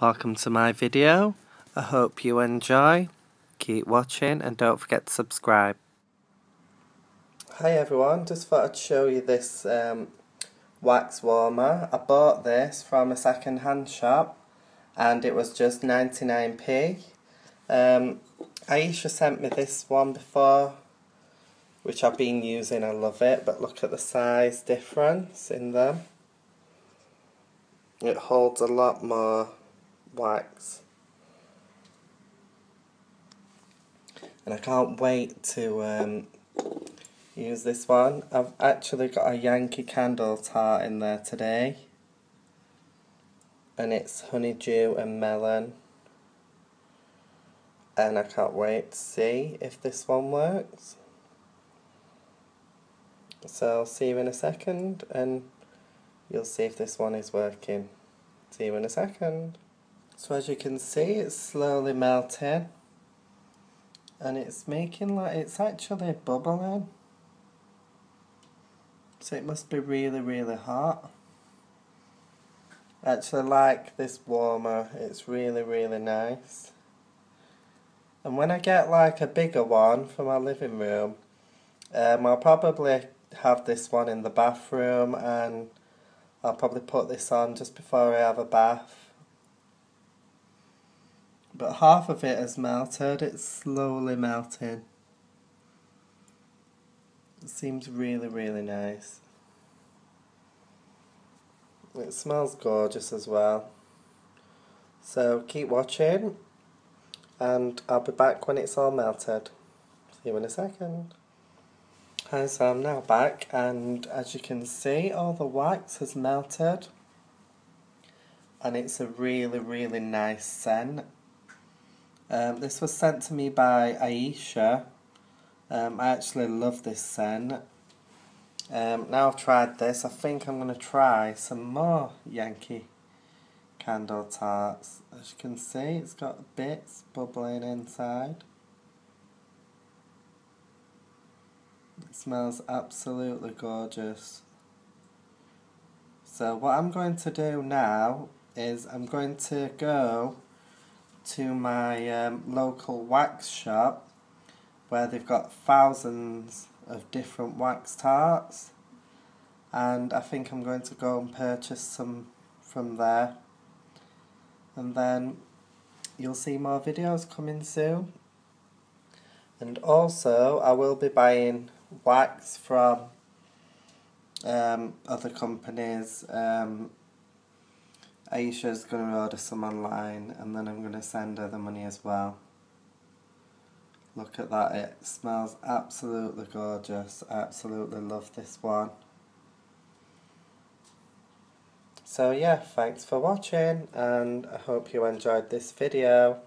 Welcome to my video. I hope you enjoy. Keep watching and don't forget to subscribe. Hi everyone, just thought I'd show you this um, wax warmer. I bought this from a second hand shop and it was just 99p. Um, Aisha sent me this one before which I've been using, I love it, but look at the size difference in them. It holds a lot more wax. And I can't wait to um, use this one. I've actually got a Yankee candle tart in there today. And it's honeydew and melon. And I can't wait to see if this one works. So I'll see you in a second and you'll see if this one is working. See you in a second. So as you can see it's slowly melting and it's making like it's actually bubbling. So it must be really really hot. actually like this warmer, it's really really nice. And when I get like a bigger one for my living room, um, I'll probably have this one in the bathroom and I'll probably put this on just before I have a bath. But half of it has melted, it's slowly melting. It seems really, really nice. It smells gorgeous as well. So keep watching and I'll be back when it's all melted. See you in a second. Hi, so I'm now back and as you can see all the wax has melted and it's a really really nice scent. Um, this was sent to me by Aisha. Um, I actually love this scent. Um, now I've tried this, I think I'm going to try some more Yankee candle tarts. As you can see, it's got bits bubbling inside. It smells absolutely gorgeous. So what I'm going to do now is I'm going to go to my um, local wax shop where they've got thousands of different wax tarts and I think I'm going to go and purchase some from there and then you'll see more videos coming soon and also I will be buying wax from um, other companies. Um, Aisha's going to order some online and then I'm going to send her the money as well. Look at that, it smells absolutely gorgeous. I absolutely love this one. So yeah, thanks for watching and I hope you enjoyed this video.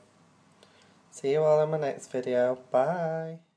See you all in my next video. Bye.